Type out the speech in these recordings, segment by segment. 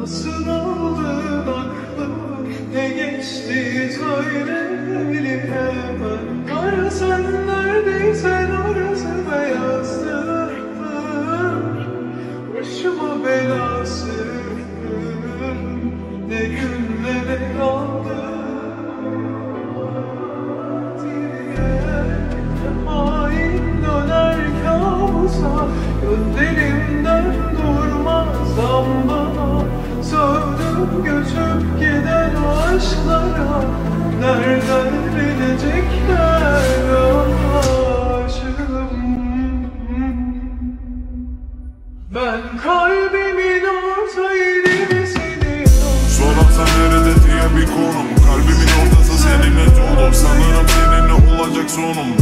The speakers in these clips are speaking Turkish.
Nasıl aldın aklım Ne geçti söyle olsa Gözlerimden durmaz ambana Sövdüm göçüp giden o aşklara Nereden bilecekler aşığım? Ben kalbimin orta yerini siliyorum Soran sen nerede diye bir konum. Kalbimin ortası seninle dolu. Sanırım seninle olacak sonum.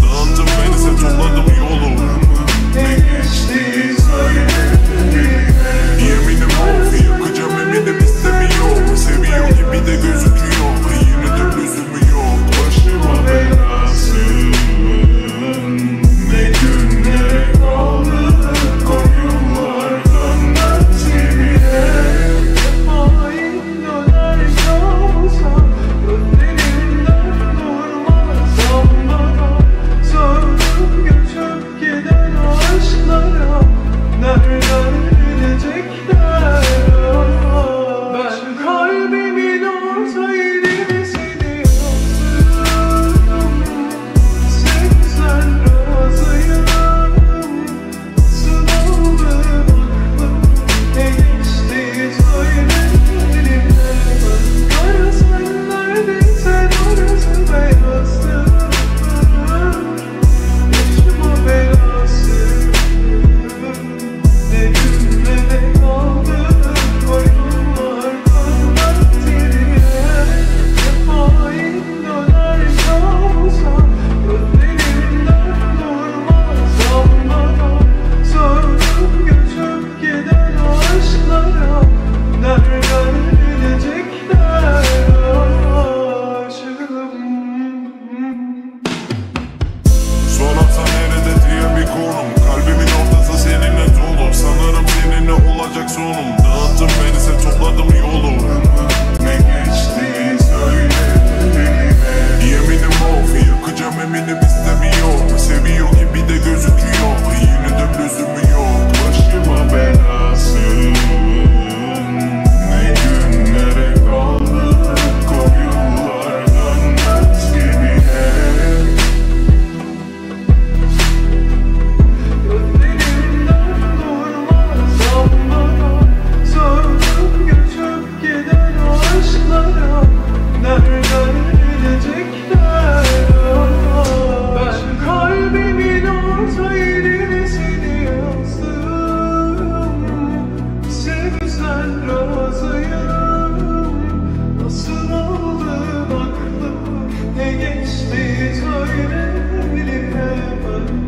geçti söyle bilemem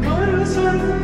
Varsan